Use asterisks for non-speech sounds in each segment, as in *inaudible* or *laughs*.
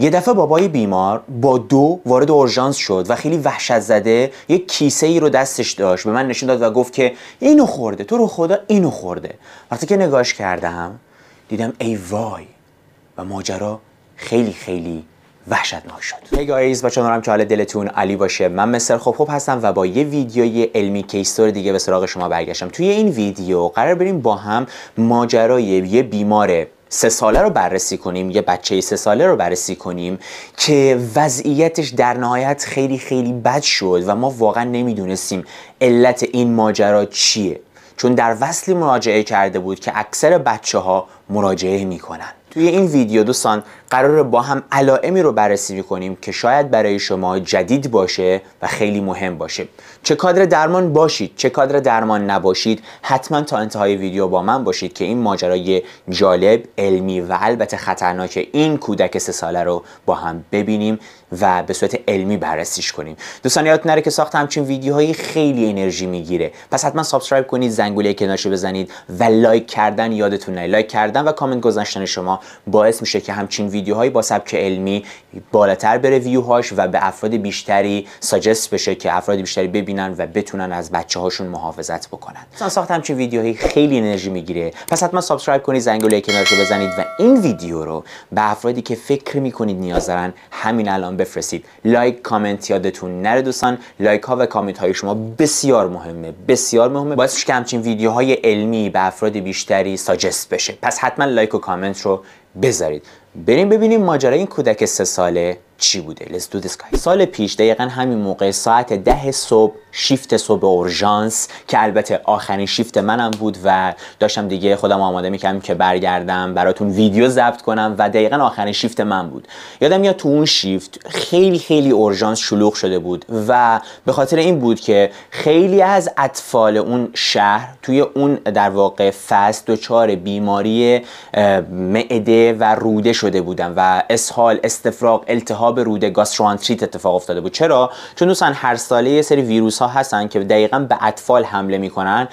یه دفعه بابای بیمار با دو وارد اورژانس شد و خیلی وحشت زده یک کیسه ای رو دستش داشت به من نشون داد و گفت که اینو خورده تو رو خدا اینو خورده. وقتی که نگاش کردم دیدم ای وای! و ماجرا خیلی خیلی وحشتناک شد. Hey guys امیدوارم که حال دلتون عالی باشه. من مستر خوب خوب هستم و با یه ویدیوی علمی case طور دیگه به سراغ شما برگشتم. توی این ویدیو قراره بریم با هم ماجرای یه بیمار سه ساله رو بررسی کنیم یه بچه سه ساله رو بررسی کنیم که وضعیتش در نهایت خیلی خیلی بد شد و ما واقعا نمی‌دونستیم علت این ماجرا چیه. چون در وصلی مراجعه کرده بود که اکثر بچه ها مراجعه می‌کنن. توی این ویدیو دوستان قرار با هم علائمی رو بررسی می‌کنیم که شاید برای شما جدید باشه و خیلی مهم باشه. چه کادر درمان باشید چه کادر درمان نباشید حتما تا انتهای ویدیو با من باشید که این ماجرای جالب علمی و البته خطرناک این کودک سه ساله رو با هم ببینیم و به صورت علمی بررسیش کنیم. دوستان یادتون نره که ساخت همچین ویدیوهایی خیلی انرژی می‌گیره. پس حتما subscribe کنید زنگوله کنارشو بزنید و لایک کردن یادتون نره لایک کردن و کامنت گذاشتن شما باعث میشه که همچین ویدیوهایی با سبک علمی بالاتر بره ویوهاش و به افراد بیشتری suggest بشه که افراد بیشتری ببینن و بتونن از بچه هاشون محافظت بکنن. مثلا ساخت همچین ویدیوهایی خیلی انرژی می‌گیره. پس حتما subscribe کنید زنگوله کنارشو بزنید و این ویدیو رو به افرادی که فکر می‌کنید نیاز دارن همین الان بفرستید. لایک کامنت یادتون نره دوستان. لایک ها و کامنت های شما بسیار مهمه. بسیار مهمه. باعث که همچین ویدیوهای علمی به افراد بیشتری suggest بشه. پس حتما لایک و کامنت رو بذارید. بریم ببینیم ماجرای این کودک سه ساله. چی بوده؟ Let's do this سال پیش دقیقا همین موقع ساعت ده صبح شیفت صبح اورژانس که البته آخرین شیفت منم بود و داشتم دیگه خودم آماده می‌کردم که برگردم براتون ویدیو ضبط کنم و دقیقا آخرین شیفت من بود. یادم میاد تو اون شیفت خیلی خیلی اورژانس شلوغ شده بود و به خاطر این بود که خیلی از اطفال اون شهر توی اون در واقع فصل دچار بیماری معده و روده شده بودن و اسهال استفراغ التهاب روده گاستروانتریت اتفاق افتاده بود. چرا؟ چون دوستان هر ساله یه سری ویروس ها هستن که دقیقا به اطفال حمله می‌کنن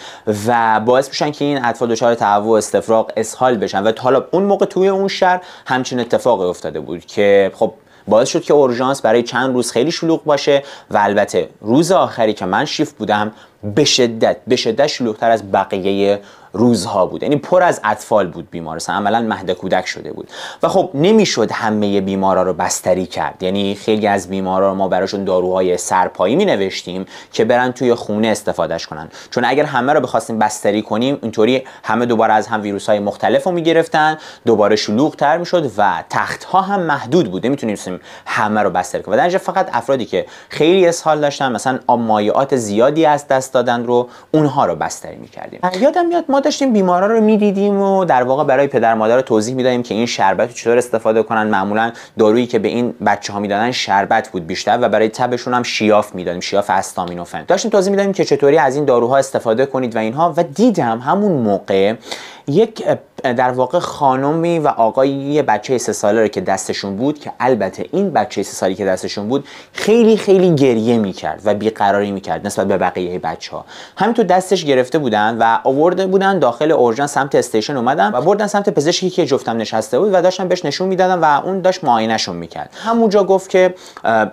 و باعث میشن که این اطفال دچار تهوع استفراغ اسهال بشن و حالا اون موقع توی اون شهر همچین اتفاقی افتاده بود که خب باعث شد که اورژانس برای چند روز خیلی شلوغ باشه و البته روز آخری که من شیفت بودم به شدت به شدت شلوغتر از بقیه روزها بود. یعنی پر از اطفال بود بیمارستان. عملا مهد کودک شده بود. و خب نمی‌شد همه بیمارا رو بستری کرد. یعنی خیلی از بیمارا رو ما براشون داروهای سرپایی می نوشتیم که برن توی خونه استفادهش کنن. چون اگر همه رو بخواستیم بستری کنیم اینطوری همه دوباره از هم ویروس های مختلف رو می‌گرفتن دوباره شلوغ تر می‌شد و تخت ها هم محدود بود. نمی‌تونیم همه رو بستری کنیم. و فقط افرادی که خیلی اسهال داشتن مثلا مایعات زیادی از دادن رو اونها رو بستری می‌کردیم. یادم میاد ما داشتیم بیمارا رو می‌دیدیم و در واقع برای پدر مادر توضیح می‌دادیم که این شربت رو چطور استفاده کنن. معمولا دارویی که به این بچه ها می‌دادن شربت بود بیشتر و برای تبشون هم شیاف می‌دادیم شیاف استامینوفن. داشتیم توضیح می‌دادیم که چطوری از این داروها استفاده کنید و اینها. و دیدم همون موقع یک در واقع خانمی و آقای یه بچه سه ساله رو که دستشون بود که البته این بچه سه سالی که دستشون بود خیلی خیلی گریه می‌کرد و بیقراری می‌کرد نسبت به بقیه بچه ها همینطور دستش گرفته بودن و آورده بودن داخل اورژان سمت استیشن اومدن و بردن سمت پزشکی که جفتم نشسته بود و داشتن بهش نشون می‌دادن و اون داشت معاینهشون می‌کرد. همونجا گفت که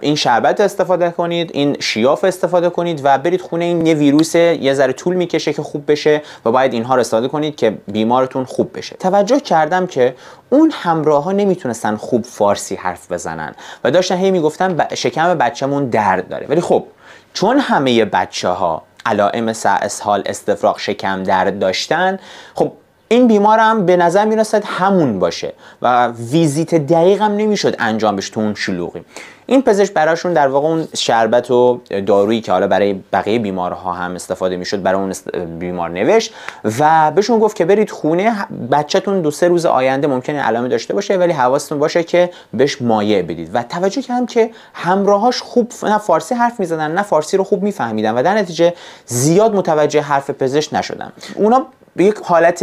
این شربت استفاده کنید این شیاف استفاده کنید و برید خونه این یه ویروس یه ذره طول می‌کشه که خوب بشه و باید اینها رو استفاده کنید که بیمارتون خوب بشه. توجه کردم که اون همراه ها نمی‌تونستن خوب فارسی حرف بزنن. و داشتن هی می‌گفتن ب... شکم بچه‌مون درد داره. ولی خب چون همه بچه ها علائم اسهال استفراغ شکم درد داشتن خب این بیمارم به نظر می‌رسد همون باشه و ویزیت دقیقم نمی‌شد انجام بشه تو اون شلوغی. این پزشک براشون در واقع اون شربت و دارویی که حالا برای بقیه بیمارها هم استفاده می‌شد برای اون بیمار نوشت و بهشون گفت که برید خونه بچهتون دو سه روز آینده ممکنه علامه داشته باشه ولی حواستون باشه که بهش مایع بدید. و توجه کردم که همراهاش خوب نه فارسی حرف می‌زدن نه فارسی رو خوب میفهمیدن و در نتیجه زیاد متوجه حرف پزشک نشدن. اونا یک حالت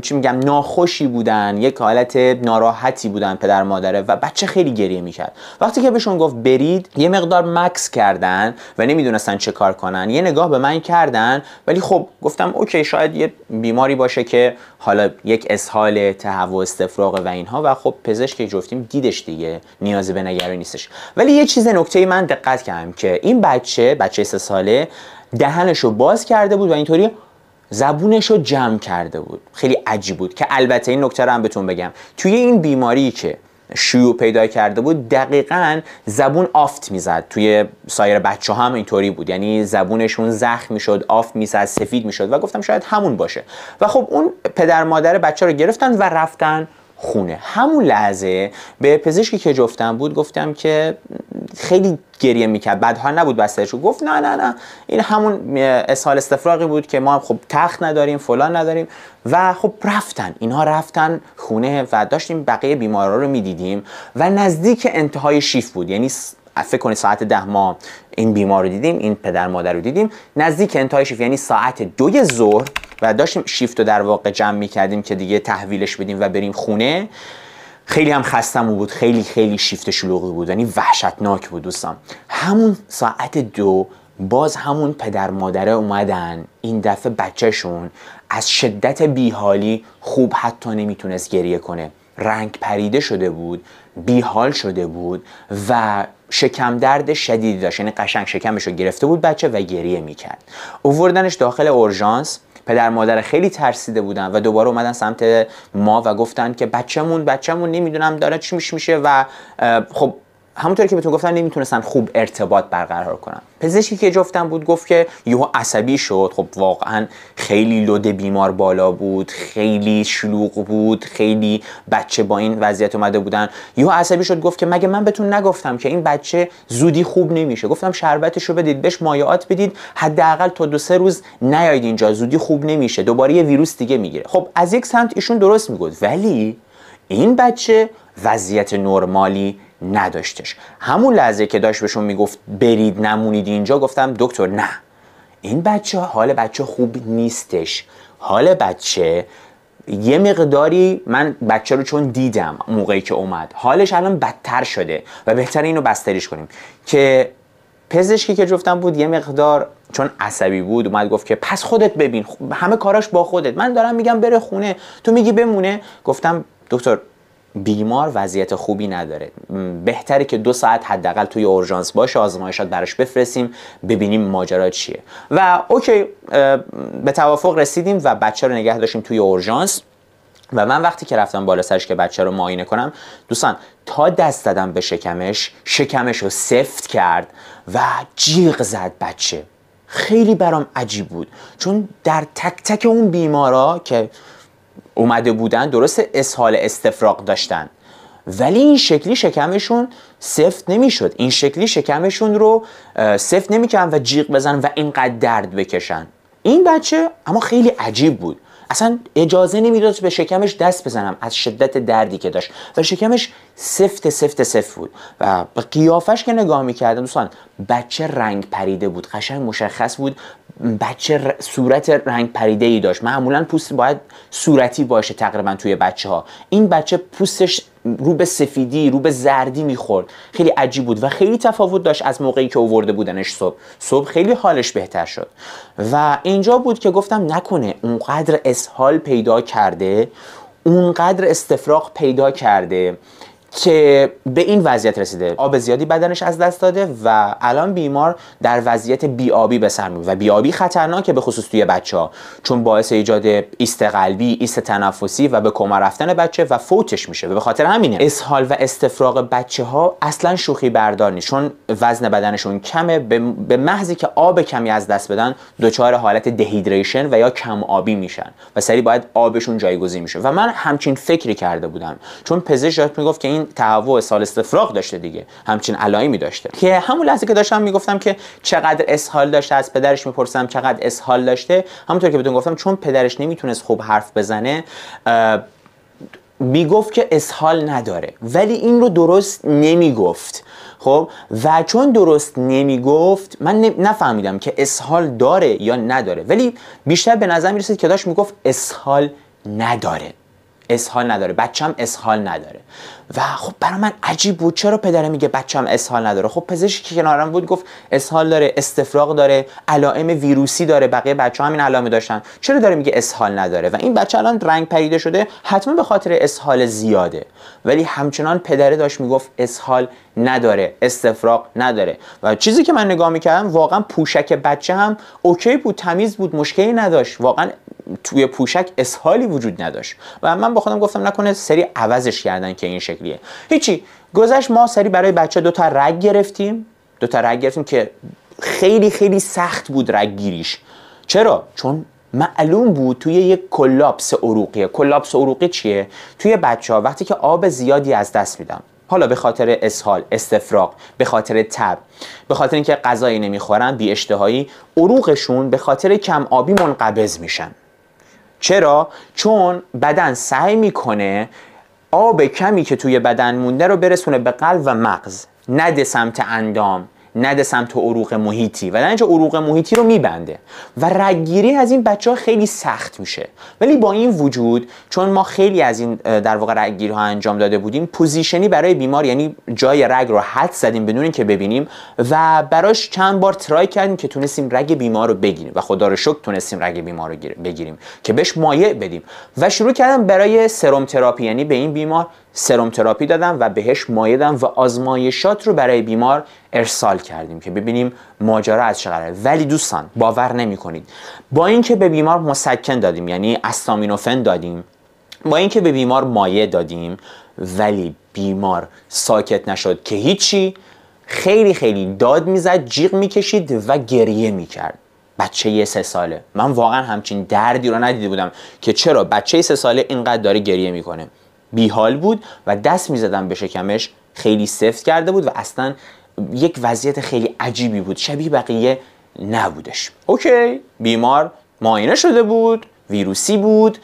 چی میگم ناخوشی بودن یک حالت ناراحتی بودن پدر مادره و بچه خیلی گریه می‌کرد. وقتی که بهشون گفت برید یه مقدار مکس کردن و نمی‌دونستن چه کار کنن. یه نگاه به من کردن ولی خب گفتم اوکی شاید یه بیماری باشه که حالا یک اسهال تهوع استفراغ و اینها و خب پزشک جفتیم دیدش دیگه نیازی به نگرانی نیستش. ولی یه چیز نکته من دقت کردم که این بچه بچه سه ساله دهنش رو باز کرده بود و اینطوری زبونش رو جمع کرده بود. خیلی عجیب بود که البته این نکته رو هم بهتون بگم. توی این بیماری که شیوع پیدا کرده بود دقیقا زبون آفت می‌زد. توی سایر بچه هم اینطوری بود. یعنی زبونشون زخم می‌شد آفت می‌زد سفید می‌شد و گفتم شاید همون باشه. و خب اون پدر مادر بچه رو گرفتن و رفتن خونه. همون لحظه به پزشکی که جفتم بود گفتم که خیلی گریه می‌کرد. بعدها نبود بسترش گفت نه نه نه. این همون اسهال استفراغی بود که ما خب تخت نداریم فلان نداریم. و خب رفتن. اینها رفتن خونه و داشتیم بقیه بیمارا رو می‌دیدیم. و نزدیک انتهای شیف بود. یعنی فکر کنید ساعت ده ما این بیمار رو دیدیم این پدر مادر رو دیدیم. نزدیک انتهای شیفت یعنی ساعت دوی ظهر و داشتیم شیفت رو در واقع جمع می‌کردیم که دیگه تحویلش بدیم و بریم خونه. خیلی هم خستم بود خیلی خیلی شیفت شلوغی بود یعنی وحشتناک بود دوستان. همون ساعت دو باز همون پدر مادره اومدن این دفعه بچهشون از شدت بیحالی خوب حتی نمی‌تونست گریه کنه. رنگ پریده شده بود بیحال شده بود و شکم درد شدیدی داشت. یعنی قشنگ شکمش رو گرفته بود بچه و گریه می‌کرد. اووردنش داخل اورژانس. پدر مادر خیلی ترسیده بودن و دوباره اومدن سمت ما و گفتن که بچهمون بچهمون نمی‌دونم داره چی میشه و خب همونطوری که بهتون گفتم نمی‌تونستن خوب ارتباط برقرار کنن. پزشکی که جفتم بود گفت که یهو عصبی شد. خب واقعا خیلی لود بیمار بالا بود خیلی شلوغ بود خیلی بچه با این وضعیت اومده بودن. یهو عصبی شد گفت که مگه من بهتون نگفتم که این بچه زودی خوب نمیشه. گفتم شربتش رو بدید بهش مایعات بدید. حداقل تا دو سه روز نیاید اینجا زودی خوب نمیشه. دوباره یه ویروس دیگه می‌گیره. خب از یک سمت ایشون درست می‌گفت. ولی این بچه وضعیت نرمالی نداشتش. همون لحظه که داشت بهشون می‌گفت برید نمونید اینجا گفتم دکتر نه. این بچه حال بچه خوب نیستش. حال بچه یه مقداری من بچه رو چون دیدم موقعی که اومد حالش الان بدتر شده و بهتر اینو بستریش کنیم. که پزشکی که جفتم بود یه مقدار چون عصبی بود اومد گفت که پس خودت ببین همه کاراش با خودت. من دارم میگم بره خونه. تو میگی بمونه. گفتم دکتر بیمار وضعیت خوبی نداره. بهتره که دو ساعت حداقل توی اورژانس باشه آزمایشات براش بفرستیم ببینیم ماجرا چیه. و اوکی به توافق رسیدیم و بچه رو نگه داشتیم توی اورژانس. و من وقتی که رفتم بالا سرش که بچه رو معاینه کنم دوستان تا دست دادم به شکمش شکمش رو سفت کرد و جیغ زد بچه. خیلی برام عجیب بود. چون در تک تک اون بیمارا که اومده بودن درست اسهال استفراغ داشتن. ولی این شکلی شکمشون سفت نمی‌شد. این شکلی شکمشون رو سفت نمی‌کردن و جیغ بزن و اینقدر درد بکشن. این بچه اما خیلی عجیب بود. اصلا اجازه نمی‌داد به شکمش دست بزنم از شدت دردی که داشت. و شکمش سفت سفت سفت بود. و به قیافش که نگاه می‌کردم دوستان بچه رنگ پریده بود قشنگ مشخص بود. بچه صورت رنگ پریده ای داشت. معمولا پوست باید صورتی باشه تقریبا توی بچه ها این بچه پوستش رو به سفیدی رو به زردی می‌خورد. خیلی عجیب بود و خیلی تفاوت داشت از موقعی که اوورده بودنش صبح. صبح خیلی حالش بهتر شد. و اینجا بود که گفتم نکنه اونقدر اسهال پیدا کرده اونقدر استفراغ پیدا کرده. که به این وضعیت رسیده. آب زیادی بدنش از دست داده و الان بیمار در وضعیت بیابی به سر و بیابی خطرناکه به خصوص توی بچه ها چون باعث ایجاد ایست قلبی ایست تنفسی و به کما رفتن بچه و فوتش میشه. به خاطر همینه اسهال و استفراغ بچه ها اصلا شوخی بردار نیست. چون وزن بدنشون کمه. به محضی که آب کمی از دست بدن دچار حالت دهیدریشن و یا کم آبی میشن. و سری باید آبشون جایگزین میشه. و من همچین فکری کرده بودم. چون پزشک می‌گفت که این تهوع سال استفراغ داشته دیگه همچین علائمی داشته. که همون لحظه که داشتم می‌گفتم که چقدر اسهال داشته از پدرش می‌پرسم چقدر اسهال داشته همونطور که بهتون گفتم چون پدرش نمی‌تونست خوب حرف بزنه می‌گفت که اسهال نداره. ولی این رو درست نمی‌گفت. خب؟ و چون درست نمی‌گفت من نفهمیدم که اسهال داره یا نداره. ولی بیشتر به نظر می‌رسید که داشت می‌گفت اسهال نداره. اسهال نداره. بچم اسهال نداره. و خب برای من عجیب بود. چرا پدره میگه بچم اسهال نداره؟ خب پزشکی که کنارم بود گفت اسهال داره استفراغ داره علائم ویروسی داره بقیه بچه همین علائم داشتن. چرا داره میگه اسهال نداره؟ و این بچه الان رنگ پریده شده حتما به خاطر اسهال زیاده. ولی همچنان پدره داشت می‌گفت اسهال نداره استفراغ نداره. و چیزی که من نگاه می‌کردم واقعا پوشک بچه هم okay بود تمیز بود مشکلی نداشت. واقعا توی پوشک اسهالی وجود نداشت. و من با خودم گفتم نکنه سریع عوضش کردن که این شکلیه. هیچی. گذشت ما سریع برای بچه دو تا رگ گرفتیم. دو تا رگ گرفتیم که خیلی خیلی سخت بود رگ گیریش. چرا؟ چون معلوم بود توی یک collapse عروقی collapse عروقی چیه؟ توی بچه ها وقتی که آب زیادی از دست میدن. حالا به خاطر اسهال استفراغ به خاطر تب به خاطر اینکه غذایی نمی‌خورن بی اشتهایی عروقشون به خاطر کم آبی منقبض میشن. چرا؟ چون بدن سعی می‌کنه آب کمی که توی بدن مونده رو برسونه به قلب و مغز نده سمت اندام. نده سمت عروق محیطی. و اینجا عروق محیطی رو میبنده. و رگگیری از این بچه ها خیلی سخت میشه. ولی با این وجود چون ما خیلی از این در واقع رگگیری ها انجام داده بودیم position ی برای بیمار یعنی جای رگ رو حدس زدیم بدون اینکه ببینیم و براش چند بار ترای کردیم که تونستیم رگ بیمار رو بگیریم. و خدا رو شکر تونستیم رگ بیمار رو بگیریم. که بهش مایع بدیم. و شروع کردم برای سرم تراپی یعنی به این بیمار سرم تراپی دادم و بهش مایع دادم و آزمایشات رو برای بیمار ارسال کردیم که ببینیم ماجرا از چه قراره. ولی دوستان باور نمی کنید با اینکه به بیمار مسکن دادیم یعنی استامینوفن دادیم با اینکه به بیمار مایع دادیم ولی بیمار ساکت نشد که هیچی خیلی خیلی داد می‌زد جیغ می‌کشید و گریه می‌کرد. بچه یه سه ساله. من واقعا همچین دردی رو ندیده بودم که چرا بچه سه ساله اینقدر داره گریه می‌کنه. بیحال بود و دست می‌زدم به شکمش خیلی سفت کرده بود و اصلا یک وضعیت خیلی عجیبی بود. شبیه بقیه نبودش. اوکی بیمار معاینه شده بود ویروسی بود.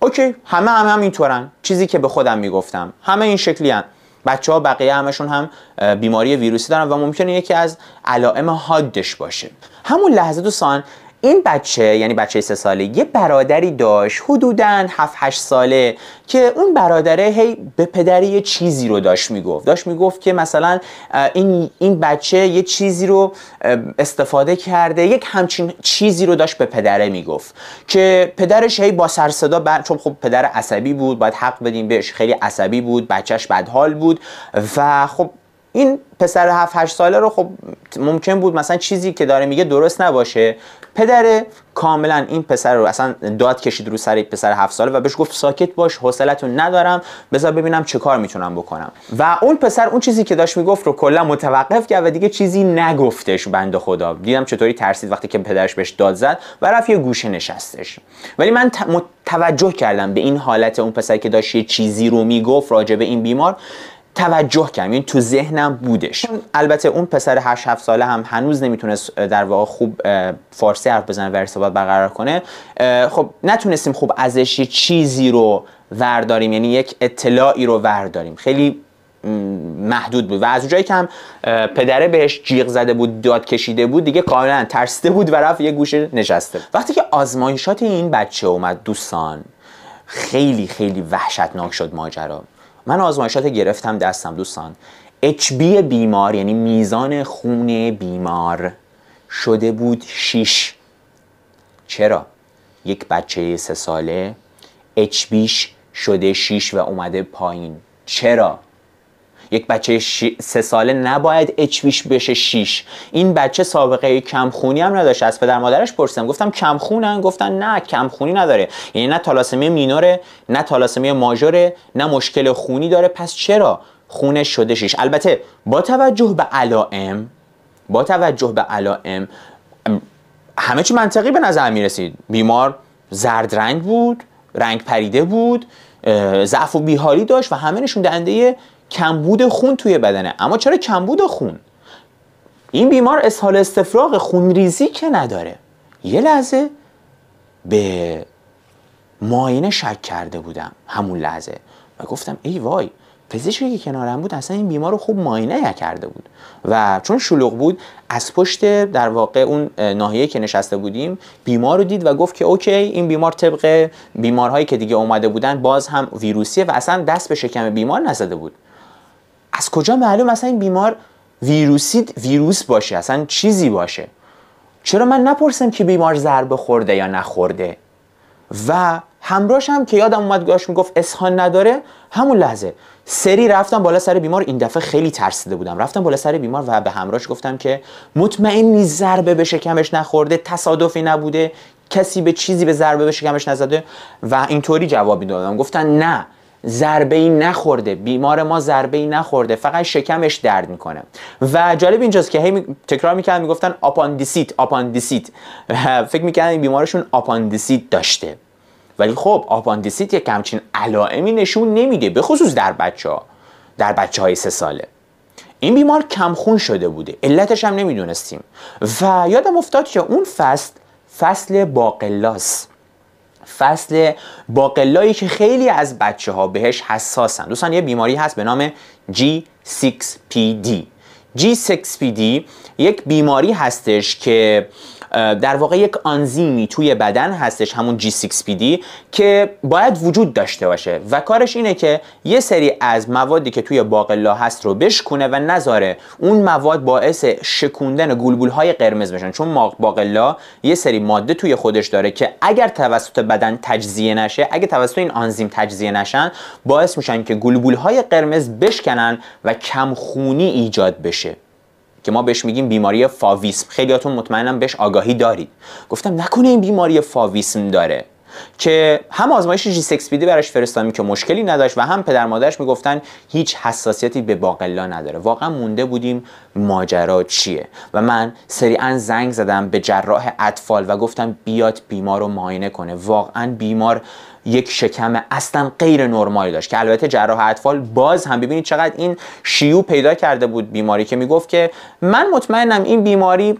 اوکی همه هم هم اینطورن چیزی که به خودم می‌گفتم. همه این شکلی هم. بچه ها بقیه همشون هم بیماری ویروسی دارن و ممکنه یکی از علائم حادش باشه. همون لحظه دوستان این بچه یعنی بچه سه ساله یه برادری داشت حدودا 7 8 ساله که اون برادره هی به پدری یه چیزی رو داشت می‌گفت. داشت می‌گفت که مثلا این این بچه یه چیزی رو استفاده کرده یک همچین چیزی رو داشت به پدره می‌گفت. که پدرش هی با سر صدا چون خب پدر عصبی بود باید حق بدیم بهش خیلی عصبی بود بچهش بدحال بود و خب این پسر 7 8 ساله رو خب ممکن بود مثلا چیزی که داره میگه درست نباشه. پدر کاملا این پسر رو اصلا داد کشید رو سر پسر 7 ساله و بهش گفت ساکت باش حوصلتون ندارم بذار ببینم چه کار می‌تونم بکنم. و اون پسر اون چیزی که داشت می‌گفت رو کلا متوقف کرد و دیگه چیزی نگفتش بنده خدا. دیدم چطوری ترسید وقتی که پدرش بهش داد زد و رفت یه گوشه نشستش. ولی من توجه کردم به این حالت اون پسر که داشت یه چیزی رو می‌گفت راجع به این بیمار. توجه کردم. این تو ذهنم بودش. البته اون پسر 8 7 ساله هم هنوز نمی‌تونست در واقع خوب فارسی حرف بزنه و ارتباط برقرار کنه. خب نتونستیم خوب ازش چیزی رو ورداریم. یعنی یک اطلاعی رو ورداریم. خیلی محدود بود. و از اونجایی که هم پدره بهش جیغ زده بود داد کشیده بود دیگه کاملا ترسیده بود و رفت یه گوشه نشسته. وقتی که آزمایشات این بچه اومد دوستان خیلی خیلی وحشتناک شد ماجرا. من آزمایشات گرفتم دستم دوستان HB بیمار یعنی میزان خون بیمار شده بود 6 چرا؟ یک بچه سه ساله HBش شده 6 و اومده پایین چرا؟ یک بچه سه ساله نباید اچویش بشه 6 این بچه سابقه کمخونی هم نداشت. از پدر مادرش پرسیدم. گفتم کمخونن؟ گفتن نه کمخونی نداره. یعنی نه تالاسمی مینوره نه تالاسمی ماژوره نه مشکل خونی داره. پس چرا خونش شده 6 البته با توجه به علائم با توجه به علائم همه چی منطقی به نظر می رسید بیمار زرد رنگ بود رنگ پریده بود ضعف و بیحالی داشت و همه نشون دهنده کمبود خون توی بدنه. اما چرا کمبود خون؟ این بیمار اسهال استفراغ خون ریزی که نداره. یه لحظه به ماینه شک کرده بودم همون لحظه. و گفتم ای وای پزشکی که کنارم بود اصلا این بیمار رو خوب ماینه نکرده بود. و چون شلوغ بود از پشت در واقع اون ناحیه که نشسته بودیم بیمار رو دید و گفت که اوکی این بیمار طبق بیمارهایی که دیگه اومده بودن باز هم ویروسیه و اصلا دست به شکم بیمار نزده بود. از کجا معلوم اصلا این بیمار ویروسی ویروس باشه؟ اصلا چیزی باشه؟ چرا من نپرسم که بیمار ضربه خورده یا نخورده؟ و همراهش هم که یادم اومد گاش می‌گفت اسهان نداره همون لحظه سری رفتم بالا سر بیمار. این دفعه خیلی ترسیده بودم. رفتم بالا سر بیمار و به همراهش گفتم که مطمئن نیست ضربه به شکمش نخورده تصادفی نبوده کسی به چیزی به ضربه به شکمش نزده. و اینطوری جوابی دادم گفتن نه. ضربه ای نخورده بیمار ما ضربه ای نخورده فقط شکمش درد می‌کنه. و جالب اینجاست که هی تکرار می‌کردن می‌گفتن آپاندیسیت آپاندیسیت *laughs* فکر می‌کردن این بیمارشون آپاندیسیت داشته. ولی خب آپاندیسیت یک همچین علائمی نشون نمیده به خصوص در بچه ها در بچه های سه ساله. این بیمار کمخون شده بوده علتش هم نمی‌دونستیم. و یادم افتاد که اون فصل فصل باقلاس فصل باقلایی که خیلی از بچه ها بهش حساسن. دوستان یه بیماری هست به نام G6PD G6PD یک بیماری هستش که در واقع یک آنزیمی توی بدن هستش همون G6PD که باید وجود داشته باشه. و کارش اینه که یه سری از موادی که توی باقلا هست رو بشکونه و نذاره. اون مواد باعث شکوندن گلبول های قرمز بشن. چون باقلا یه سری ماده توی خودش داره که اگر توسط بدن تجزیه نشه اگه توسط این آنزیم تجزیه نشن باعث میشن که گلبول های قرمز بشکنن و کمخونی ایجاد بشه. که ما بهش میگیم بیماری فاویسم. خیلیاتون مطمئنم بهش آگاهی دارید. گفتم نکنه این بیماری فاویسم داره. که هم آزمایش جی سکس بیدی براش فرستادم که مشکلی نداشت و هم پدر مادرش می‌گفتن هیچ حساسیتی به باقلا نداره. واقعا مونده بودیم ماجرا چیه؟ و من سریعا زنگ زدم به جراح اطفال و گفتم بیاد بیمار رو معاینه کنه. واقعا بیمار یک شکم اصلا غیر نرمالی داشت که البته جراح اطفال باز هم ببینید چقدر این شیوع پیدا کرده بود بیماری که می‌گفت که من مطمئنم این بیماری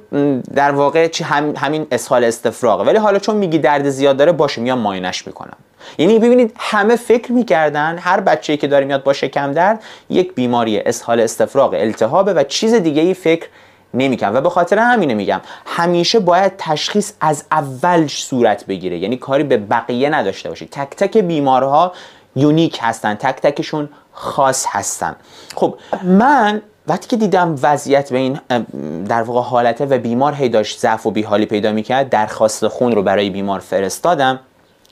در واقع هم همین اسهال استفراغه. ولی حالا چون میگی درد زیاد داره باشه میام ماینش می‌کنم. یعنی ببینید همه فکر می‌کردن هر بچه‌ای که داره میاد با شکم درد یک بیماری اسهال استفراغ التهابه و چیز دیگه ای فکر نمی‌کنم. و به خاطر همینه میگم همیشه باید تشخیص از اول صورت بگیره. یعنی کاری به بقیه نداشته باشید. تک تک بیمارها یونیک هستن تک تکشون خاص هستن. خب من وقتی که دیدم وضعیت به این در واقع حالته و بیمار هی داشت ضعف و بیحالی پیدا می‌کرد درخواست خون رو برای بیمار فرستادم.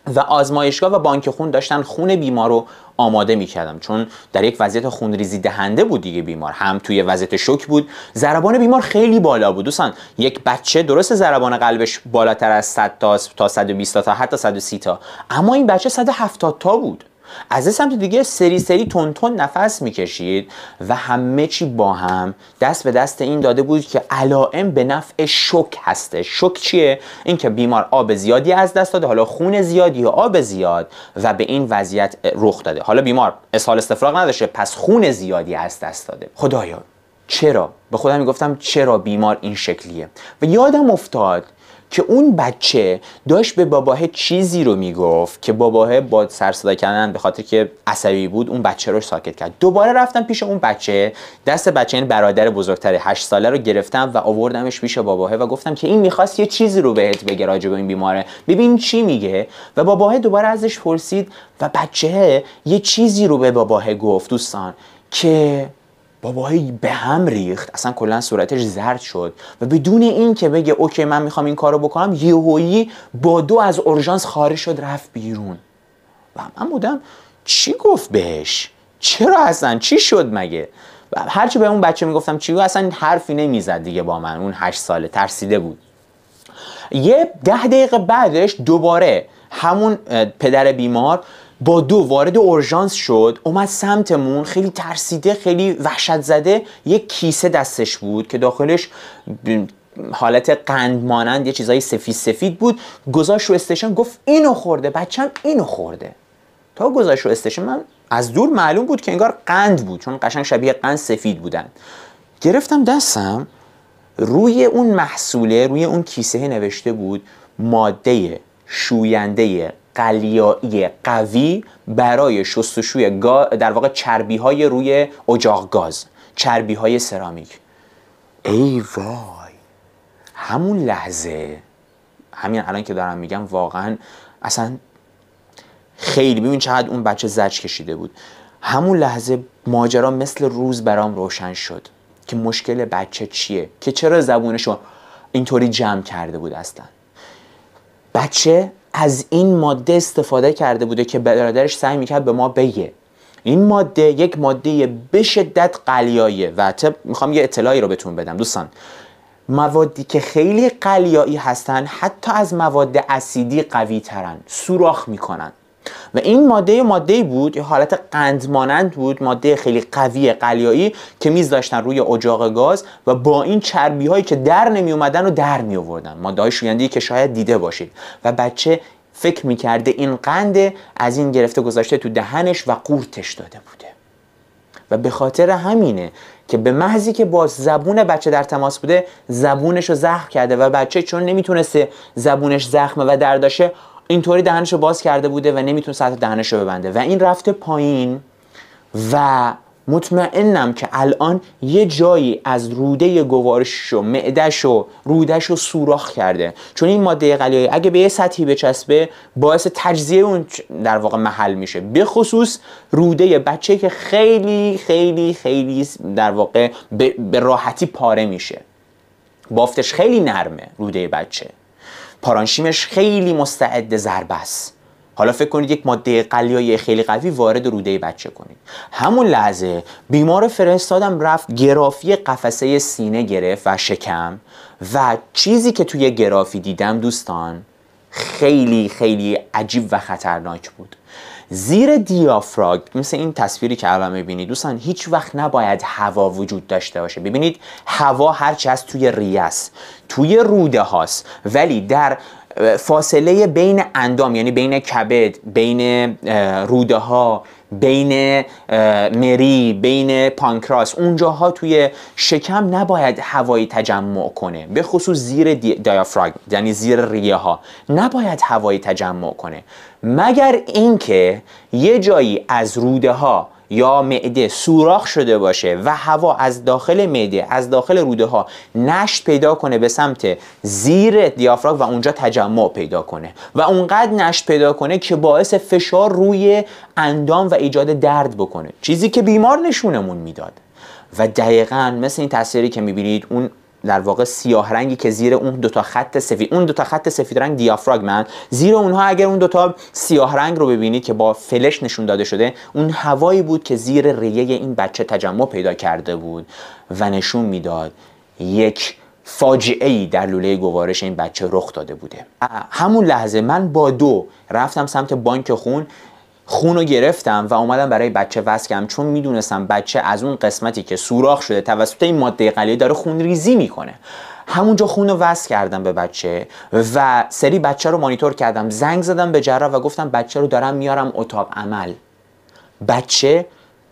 و آزمایشگاه و بانک خون داشتن خون بیمار رو آماده می‌کردم چون در یک وضعیت خونریزی دهنده بود دیگه بیمار. هم توی وضعیت شوک بود. ضربان بیمار خیلی بالا بود. دوستان یک بچه درست ضربان قلبش بالاتر از 100 تا تا 120 تا, حتی 130 تا. اما این بچه 170 تا بود. از سمت دیگه سری سری تون تون نفس می‌کشید و همه چی با هم دست به دست این داده بود که علائم به نفع شک هسته. شک چیه؟ اینکه بیمار آب زیادی از دست داده حالا خون زیادی و آب زیاد و به این وضعیت رخ داده. حالا بیمار اسهال استفراغ نداشته پس خون زیادی از دست داده. خدایا چرا؟ به خودم می‌گفتم چرا بیمار این شکلیه؟ و یادم افتاد که اون بچه داشت به باباه چیزی رو می‌گفت که باباه با سر صدا کردن به خاطر که عصبی بود اون بچه رو ساکت کرد. دوباره رفتم پیش اون بچه دست بچه این برادر بزرگتر 8 ساله رو گرفتم و آوردمش پیش باباه و گفتم که این می‌خواست یه چیزی رو بهت بگه راجع به این بیماره. ببین چی میگه. و باباه دوباره ازش پرسید و بچه یه چیزی رو به باباه گفت دوستان که بابایی به هم ریخت. اصلا کلا صورتش زرد شد و بدون این که بگه اوکی من می‌خوام این کارو بکنم یهویی با دو از اورژانس خارج شد رفت بیرون. و من بودم چی گفت بهش؟ چرا اصلا؟ چی شد مگه؟ و هرچی به اون بچه می‌گفتم چی اصلا حرفی نمی‌زد دیگه با من. اون هشت ساله ترسیده بود. یه ده دقیقه بعدش دوباره همون پدر بیمار با دو وارد اورژانس شد اومد سمتمون خیلی ترسیده خیلی وحشت زده. یک کیسه دستش بود که داخلش حالت قند مانند یه چیزای سفید سفید بود. گذاشت رو استیشن گفت اینو خورده بچم اینو خورده. تا گذاشت رو استیشن من از دور معلوم بود که انگار قند بود چون قشنگ شبیه قند سفید بودن. گرفتم دستم روی اون محصوله روی اون کیسه نوشته بود ماده شوینده قلیایی قوی برای شستشوی در واقع چربی های روی اجاق گاز چربی های سرامیک. ای وای. همون لحظه همین الان که دارم میگم واقعا اصلا خیلی ببین چقدر اون بچه زج کشیده بود. همون لحظه ماجرا مثل روز برام روشن شد که مشکل بچه چیه؟ که چرا زبونشو اینطوری جمع کرده بود اصلا؟ بچه از این ماده استفاده کرده بوده که برادرش سعی می‌کرد به ما بگه. این ماده یک ماده به شدت قلیاییه و می‌خوام یه اطلاعی رو بهتون بدم. دوستان موادی که خیلی قلیایی هستن حتی از مواد اسیدی قوی ترن سوراخ می‌کنن. و این ماده ماده بود یه حالت قند مانند بود ماده خیلی قوی قلیایی که میز داشتن روی اجاق گاز و با این چربی هایی که در نمی اومدن و در می آوردن ماده های شوینده که شاید دیده باشید. و بچه فکر می‌کرده این قند از این گرفته گذاشته تو دهنش و قورتش داده بوده. و به خاطر همینه که به محضی که با زبون بچه در تماس بوده زبونش رو زخم کرده و بچه چون نمی‌تونسته زبونش زخمه و درداشه اینطوری دهنش رو باز کرده بوده و نمی‌تونه سطح دهنش رو ببنده. و این رفته پایین و مطمئنم که الان یه جایی از روده گوارش و معدش و رودش رو سوراخ کرده. چون این ماده قلیایی اگه به یه سطحی بچسبه باعث تجزیه اون در واقع محل میشه. به خصوص روده بچه که خیلی خیلی خیلی در واقع به راحتی پاره میشه. بافتش خیلی نرمه روده بچه. پارانشیمش خیلی مستعد ضربه است. حالا فکر کنید یک ماده قلیایی خیلی قوی وارد روده بچه کنید. همون لحظه بیمار فرستادم رفت گرافی قفسه سینه گرفت و شکم و چیزی که توی گرافی دیدم دوستان خیلی خیلی عجیب و خطرناک بود. زیر دیافراگ مثل این تصویری که الان می‌بینید دوستان هیچ وقت نباید هوا وجود داشته باشه. ببینید هوا هرچی از توی ریه است توی روده هاست. ولی در فاصله بین اندام یعنی بین کبد بین روده ها بین مری بین پانکراس اونجاها توی شکم نباید هوایی تجمع کنه. به خصوص زیر دیافراگ یعنی زیر ریه ها نباید هوایی تجمع کنه. مگر اینکه یه جایی از روده ها یا معده سوراخ شده باشه و هوا از داخل معده از داخل روده ها نشت پیدا کنه به سمت زیر دیافراگ و اونجا تجمع پیدا کنه و اونقدر نشت پیدا کنه که باعث فشار روی اندام و ایجاد درد بکنه. چیزی که بیمار نشونمون می‌داد. و دقیقا مثل این تصویری که می‌بینید اون در واقع سیاه رنگی که زیر اون دوتا خط سفید اون دوتا خط سفید رنگ دیافراگمن. زیر اونها اگر اون دوتا سیاه رنگ رو ببینید که با فلش نشون داده شده اون هوایی بود که زیر ریه این بچه تجمع پیدا کرده بود و نشون می‌داد یک فاجعه ای در لوله گوارش این بچه رخ داده بوده. همون لحظه من با دو رفتم سمت بانک خون. خون رو گرفتم و اومدم برای بچه کردم چون می‌دونستم بچه از اون قسمتی که سوراخ شده توسط این ماده قلیه داره خون ریزی می‌کنه. همونجا خون رو وصل کردم به بچه و سری بچه رو مانیتور کردم. زنگ زدم به جراح و گفتم بچه رو دارم میارم اتاق عمل. بچه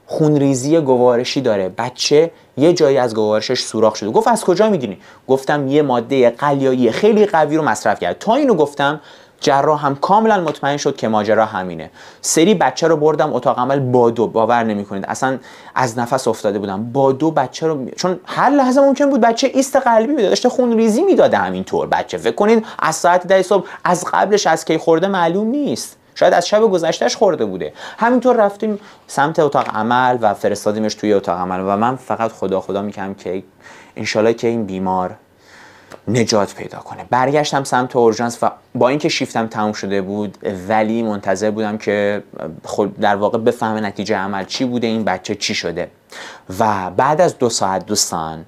خونریزی گوارشی داره. بچه یه جایی از گوارشش سوراخ شده. گفت از کجا می‌دونی؟ گفتم یه ماده قلیایی خیلی قوی رو مصرف کرد. تا اینو گفتم جراح هم کاملا مطمئن شد که ماجرا همینه. سری بچه رو بردم اتاق عمل با دو باور نمی‌کنید. اصلا از نفس افتاده بودم. با دو بچه رو چون هر لحظه ممکن بود بچه ایست قلبی بده داشته خون ریزی می‌داده همینطور. بچه فکر کنید از ساعت ده صبح از قبلش از کی خورده معلوم نیست. شاید از شب گذشتهش خورده بوده. همینطور رفتیم سمت اتاق عمل و فرستادیمش توی اتاق عمل. و من فقط خدا خدا می‌کنم که انشالله که این بیمار نجات پیدا کنه. برگشتم سمت اورژانس و با اینکه شیفتم تموم شده بود ولی منتظر بودم که در واقع بفهمه نتیجه عمل چی بوده این بچه چی شده. و بعد از دو ساعت دوستان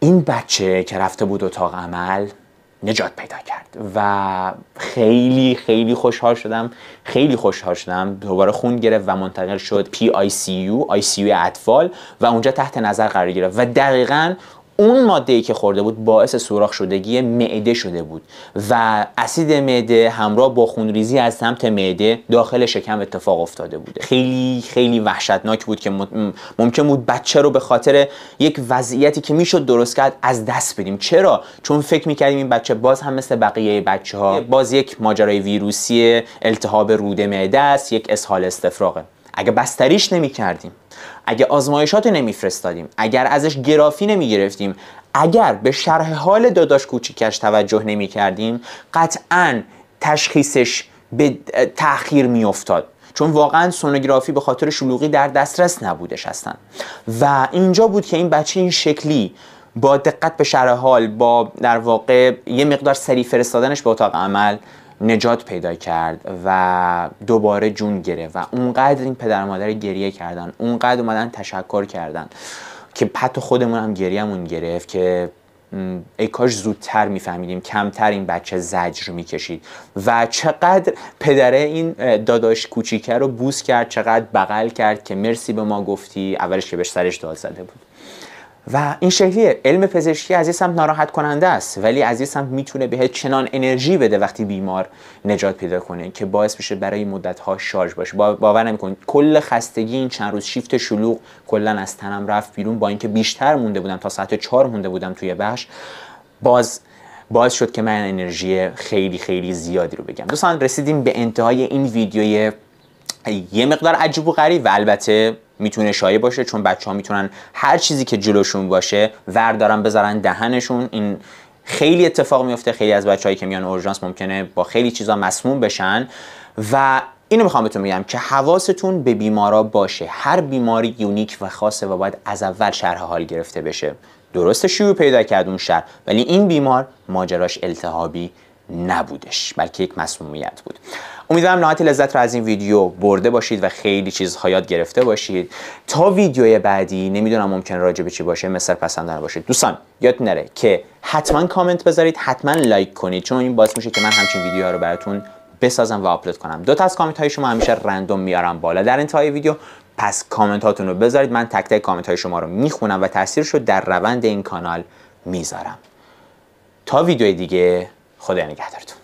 این بچه که رفته بود اتاق عمل نجات پیدا کرد و خیلی خیلی خوشحال شدم خیلی خوشحال شدم. دوباره خون گرفت و منتقل شد PICU آی سی یو اطفال و اونجا تحت نظر قرار گرفت. و دقیقا اون ماده ای که خورده بود باعث سوراخ شدگی معده شده بود و اسید معده همراه با خونریزی از سمت معده داخل شکم اتفاق افتاده بوده خیلی خیلی وحشتناک بود که ممکن بود بچه رو به خاطر یک وضعیتی که می‌شد درست کرد از دست بدیم. چرا؟ چون فکر می‌کردیم این بچه باز هم مثل بقیه بچه ها باز یک ماجرای ویروسی التهاب روده معده است یک اسهال استفراغه. اگه بستریش نمی کردیم اگه آزمایشات نمیفرستادیم اگر ازش گرافی نمی گرفتیم اگر به شرح حال داداش کوچیکش توجه نمی کردیم قطعا تشخیصش به تأخیر می افتاد چون واقعا سونوگرافی به خاطر شلوغی در دسترس نبودش هستن و اینجا بود که این بچه این شکلی با دقت به شرح حال با در واقع یه مقدار سریع فرستادنش به اتاق عمل نجات پیدا کرد و دوباره جون گرفت و اونقدر این پدر مادر گریه کردن اونقدر اومدن تشکر کردن که حتی خودمون هم گریهمون گرفت که ای کاش زودتر میفهمیدیم کمتر این بچه زجر می‌کشید و چقدر پدره این داداش کوچیکه رو بوس کرد چقدر بغل کرد که مرسی به ما گفتی اولش که بهش سرش داد زده بود. و این شکلیه علم پزشکی از یه سمت ناراحت کننده است ولی از یه سمت می‌تونه بهت چنان انرژی بده وقتی بیمار نجات پیدا کنه که باعث بشه برای مدت ها شارژ باشه. با باور نمیکن کل خستگی این چند روز شیفت شلوغ کلا از تنم رفت بیرون با اینکه بیشتر مونده بودم تا ساعت چهار مونده بودم توی بخش. باز باعث شد که من انرژی خیلی خیلی زیادی رو بگم. دوستان رسیدیم به انتهای این ویدیوی یه مقدار عجیب و غریب و البته می‌تونه شایع باشه چون بچه ها می‌تونن هر چیزی که جلوشون باشه وردارن بذارن دهنشون. این خیلی اتفاق میفته خیلی از بچههایی که میان اورژانس ممکنه با خیلی چیزا مسموم بشن. و اینو می‌خوام بهتون بگم که حواستون به بیمارا باشه. هر بیماری unique و خاصه و باید از اول شرح حال گرفته بشه. درست شیوع پیدا کرد اون شهر ولی این بیمار ماجراش التهابی نبودش بلکه یک مسمومیت بود. امیدوارم نهایت لذت رو از این ویدیو برده باشید و خیلی چیزها یاد گرفته باشید. تا ویدیوی بعدی نمی‌دونم ممکن راجع به چی باشه مثل پسند باشید. دوستان یاد نره که حتما کامنت بذارید حتما لایک کنید چون این باعث میشه که من همچین ویدیوها رو براتون بسازم و آپلود کنم. دو تا از کامنت های شما همیشه رندوم میارم بالا. در انتهای ویدیو پس کامنت هاتون رو بذارید. من تک تک کامنت های شما رو می‌خونم و تاثیرش رو در روند این کانال می‌ذارم. تا ویدیو دیگه خدا نگهدارتون.